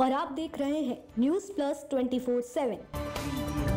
और आप देख रहे हैं news plus twenty four seven